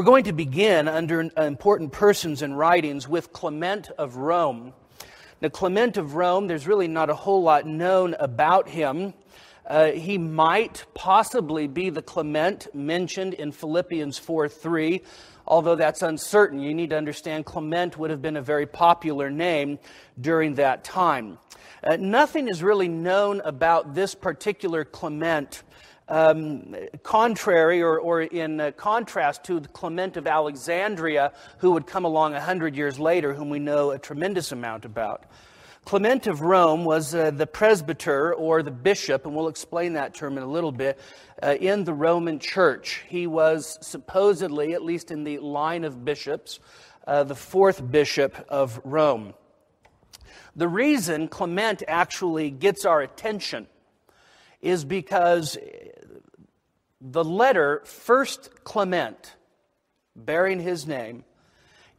We're going to begin under important persons and writings with Clement of Rome. Now, Clement of Rome, there's really not a whole lot known about him. Uh, he might possibly be the Clement mentioned in Philippians 4 3, although that's uncertain. You need to understand Clement would have been a very popular name during that time. Uh, nothing is really known about this particular Clement um, contrary or, or in uh, contrast to Clement of Alexandria, who would come along a hundred years later, whom we know a tremendous amount about. Clement of Rome was uh, the presbyter or the bishop, and we'll explain that term in a little bit, uh, in the Roman church. He was supposedly, at least in the line of bishops, uh, the fourth bishop of Rome. The reason Clement actually gets our attention is because the letter, First Clement, bearing his name,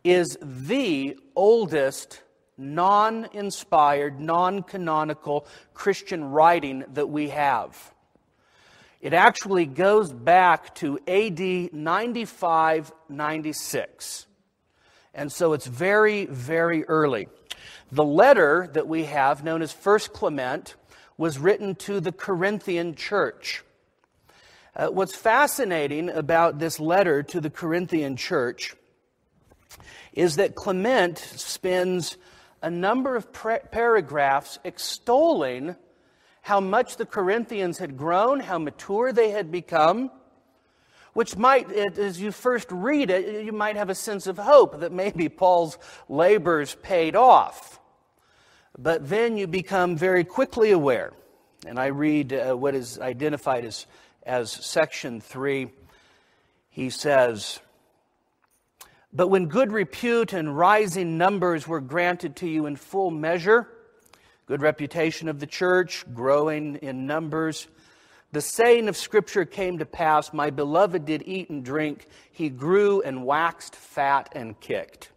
is the oldest non inspired, non canonical Christian writing that we have. It actually goes back to AD 95 96. And so it's very, very early. The letter that we have, known as First Clement, was written to the Corinthian church. Uh, what's fascinating about this letter to the Corinthian church is that Clement spends a number of paragraphs extolling how much the Corinthians had grown, how mature they had become, which might, as you first read it, you might have a sense of hope that maybe Paul's labors paid off. But then you become very quickly aware, and I read uh, what is identified as as section 3, he says, But when good repute and rising numbers were granted to you in full measure, good reputation of the church, growing in numbers, the saying of Scripture came to pass My beloved did eat and drink, he grew and waxed fat and kicked.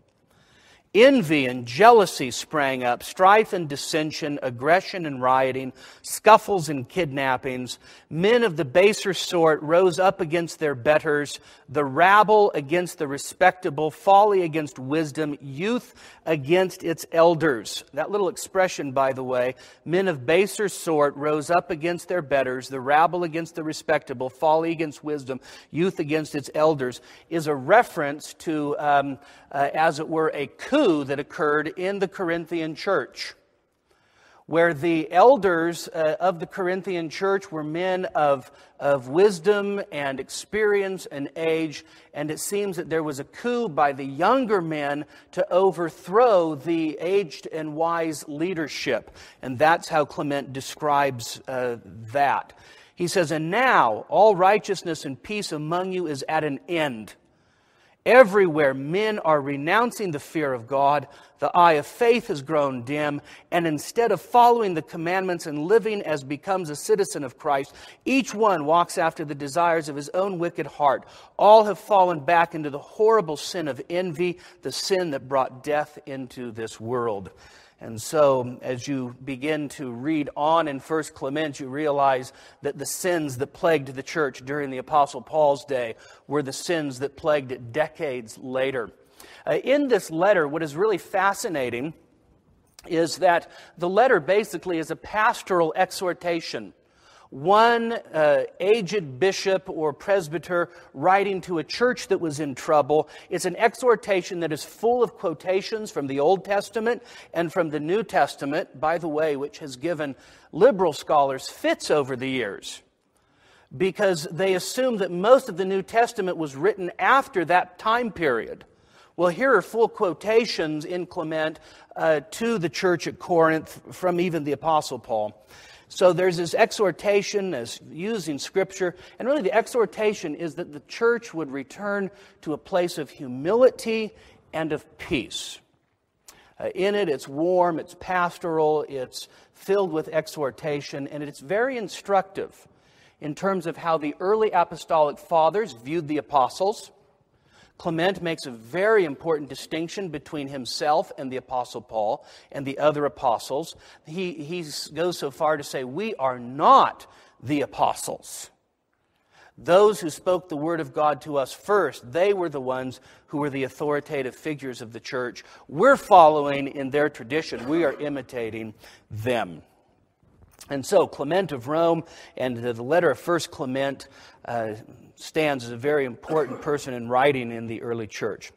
Envy and jealousy sprang up, strife and dissension, aggression and rioting, scuffles and kidnappings. Men of the baser sort rose up against their betters, the rabble against the respectable, folly against wisdom, youth against its elders. That little expression, by the way, men of baser sort rose up against their betters, the rabble against the respectable, folly against wisdom, youth against its elders, is a reference to, um, uh, as it were, a coup coup that occurred in the Corinthian church, where the elders uh, of the Corinthian church were men of, of wisdom and experience and age, and it seems that there was a coup by the younger men to overthrow the aged and wise leadership. And that's how Clement describes uh, that. He says, And now all righteousness and peace among you is at an end Everywhere men are renouncing the fear of God, the eye of faith has grown dim, and instead of following the commandments and living as becomes a citizen of Christ, each one walks after the desires of his own wicked heart. All have fallen back into the horrible sin of envy, the sin that brought death into this world. And so, as you begin to read on in 1 Clement, you realize that the sins that plagued the church during the Apostle Paul's day were the sins that plagued it decades later. Uh, in this letter, what is really fascinating is that the letter basically is a pastoral exhortation one uh, aged bishop or presbyter writing to a church that was in trouble. It's an exhortation that is full of quotations from the Old Testament and from the New Testament, by the way, which has given liberal scholars fits over the years because they assume that most of the New Testament was written after that time period. Well, here are full quotations in Clement uh, to the church at Corinth from even the Apostle Paul. So there's this exhortation as using scripture, and really the exhortation is that the church would return to a place of humility and of peace. Uh, in it, it's warm, it's pastoral, it's filled with exhortation, and it's very instructive in terms of how the early apostolic fathers viewed the apostles Clement makes a very important distinction between himself and the Apostle Paul and the other apostles. He, he goes so far to say, We are not the apostles. Those who spoke the word of God to us first, they were the ones who were the authoritative figures of the church. We're following in their tradition, we are imitating them. And so, Clement of Rome and the letter of First Clement uh, stands as a very important person in writing in the early church.